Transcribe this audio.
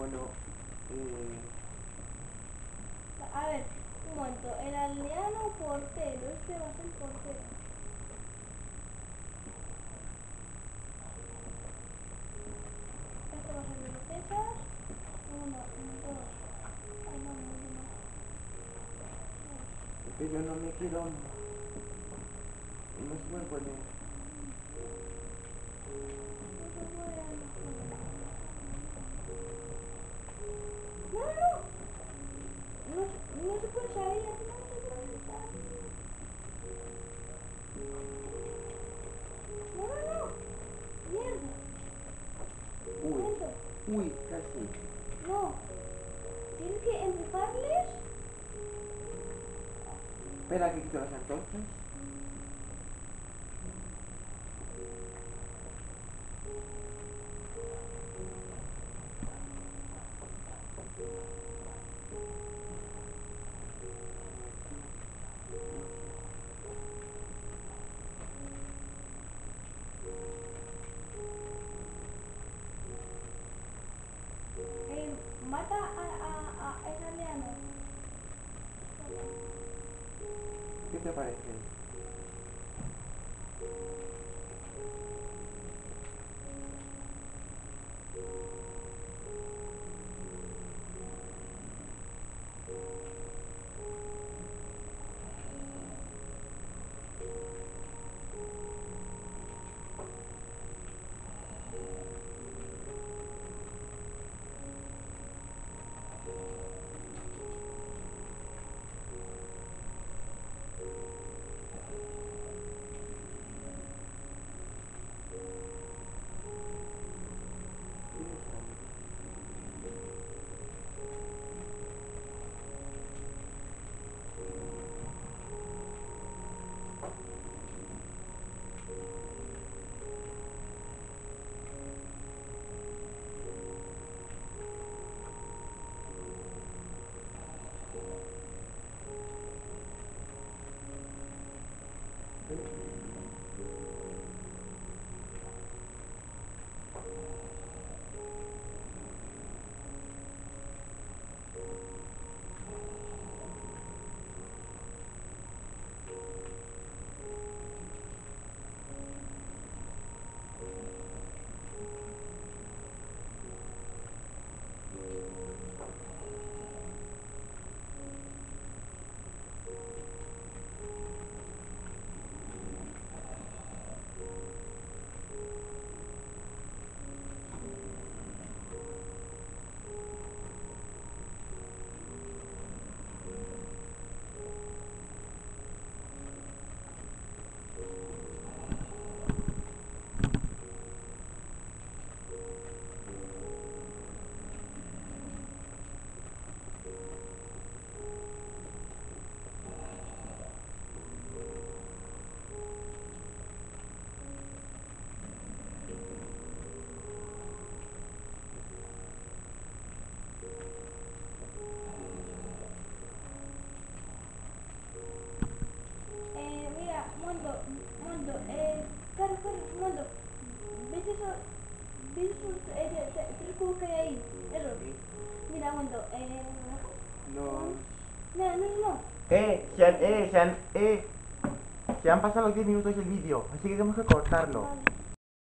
Bueno, eh... A ver, un momento. El aldeano portero. Este va a ser portero. Este va a ser de defensas. Uno, dos. Ay, no, no, no. no. es que yo no me quiero... No se me puede... uy, casi. No. Tienes que empujarles. Espera que quito las antorchas. Mata a, a, a ese aldeano. ¿Qué te parece? Eh, ¿Ves esos eh, te- te- tres cubos que hay ahí? Esos. Mira, Mondo, eh, no, no, no, no. Eh, se han, eh, se han, eh, se han pasado los 10 minutos del vídeo, así que tenemos que cortarlo. Vale.